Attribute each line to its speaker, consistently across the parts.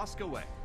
Speaker 1: Ask away.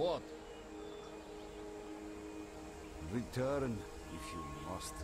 Speaker 2: What?
Speaker 3: Return if you must.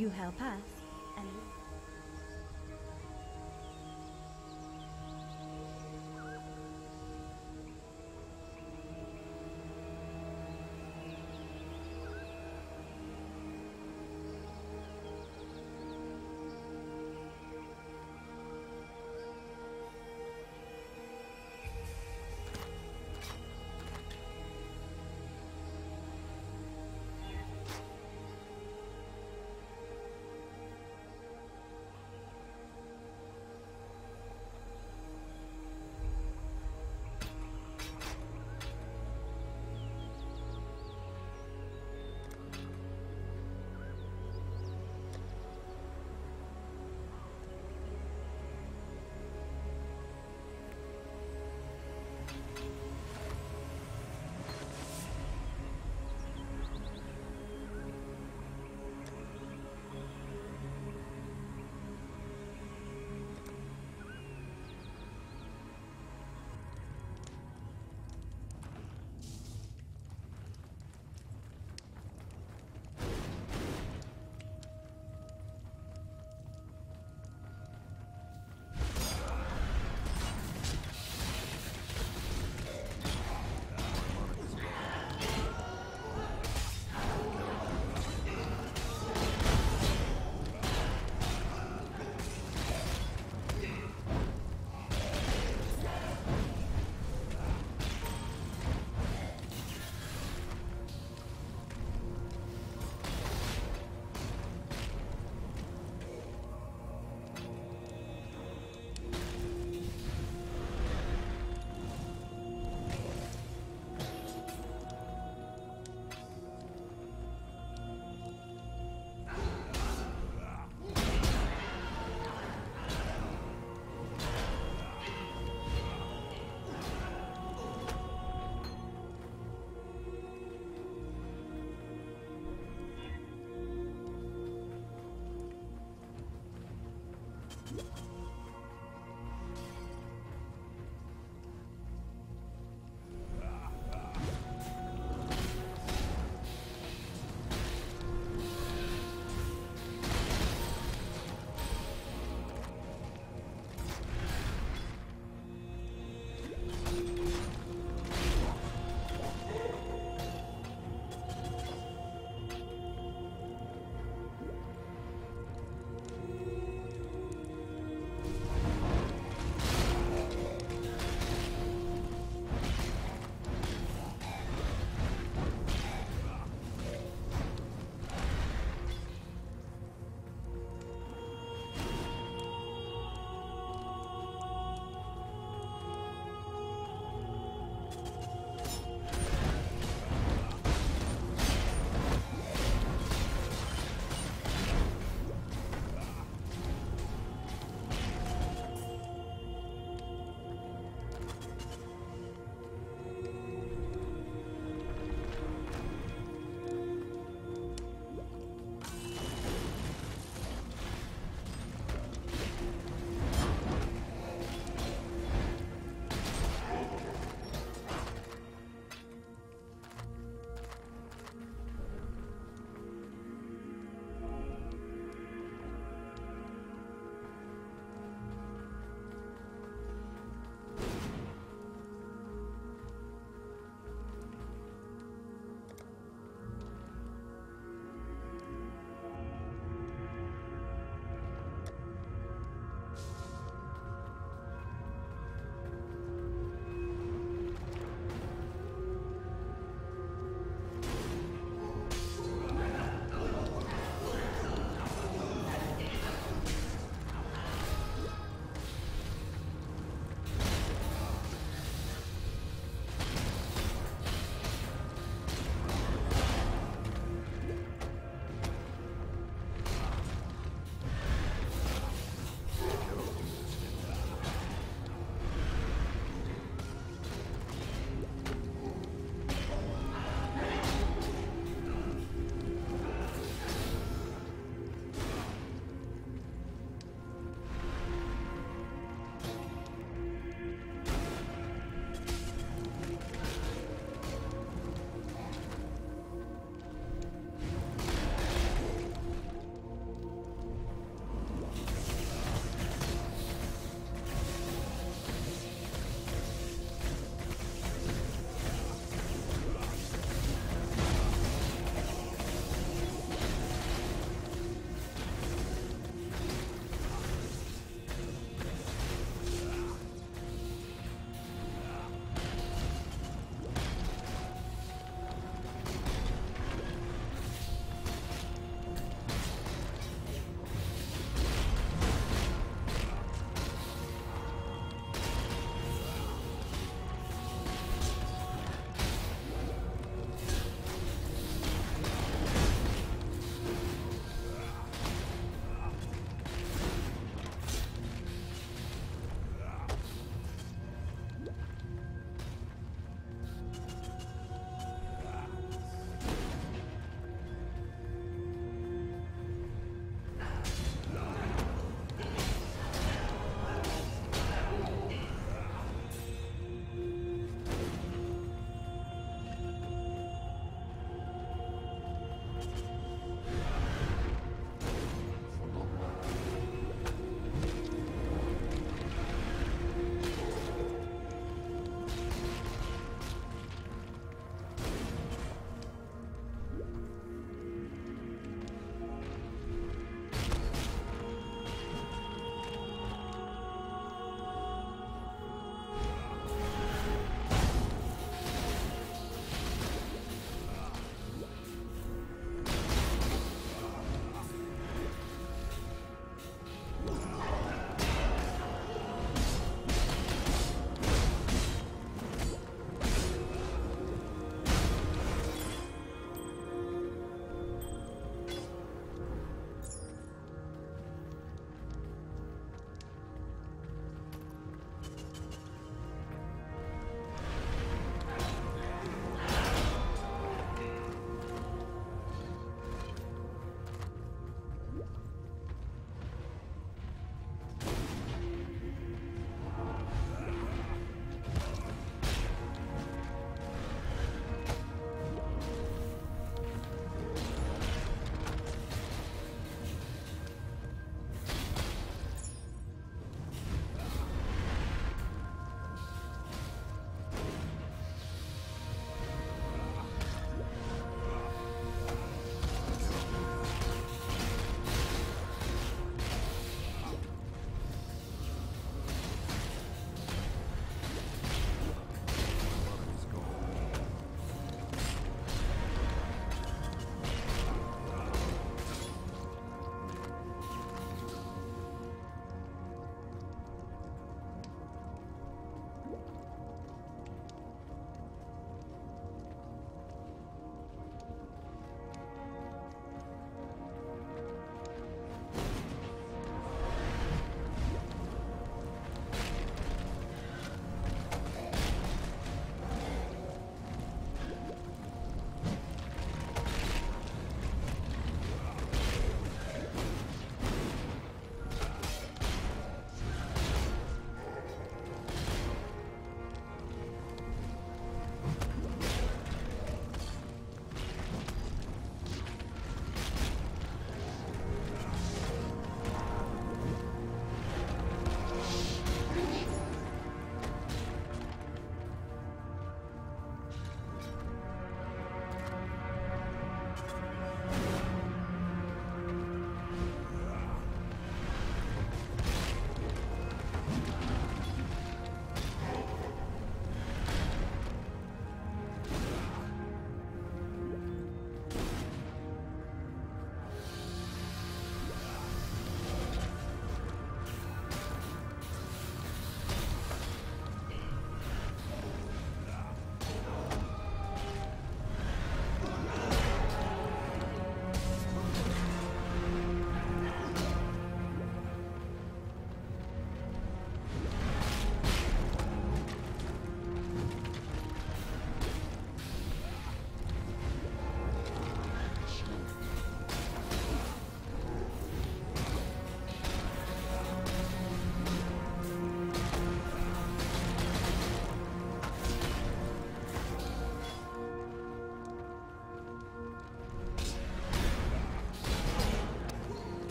Speaker 4: You help us,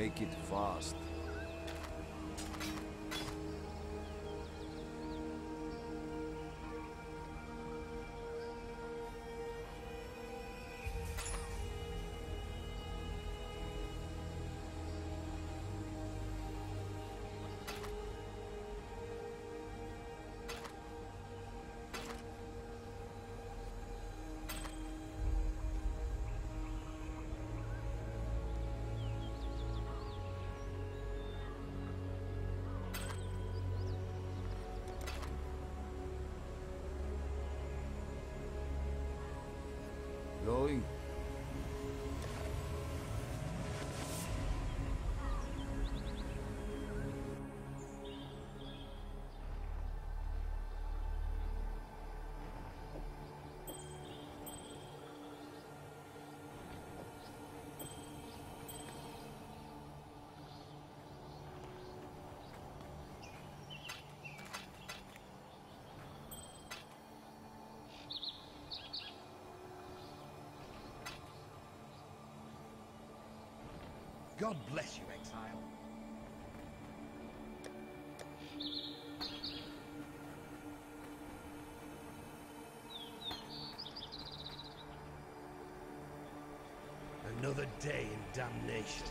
Speaker 5: make it fast.
Speaker 3: God bless you, exile. Another day in damnation.